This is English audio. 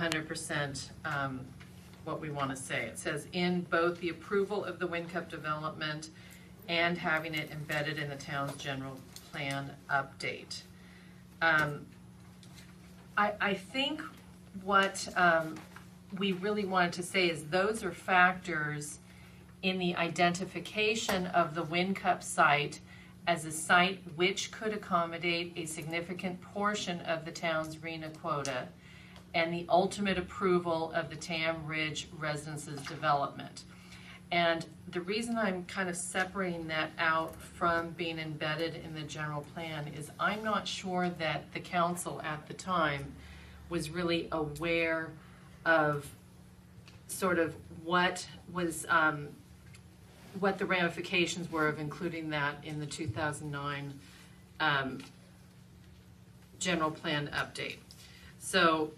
hundred percent, um, what we wanna say. It says, in both the approval of the WinCup development and having it embedded in the town's general plan update. Um, I, I think what, um, we really wanted to say is those are factors in the identification of the WinCup site as a site which could accommodate a significant portion of the town's RHNA quota and the ultimate approval of the Tam Ridge Residences development. And the reason I'm kind of separating that out from being embedded in the general plan is I'm not sure that the council at the time was really aware of sort of what was, um, what the ramifications were of including that in the two thousand nine, um, general plan update. So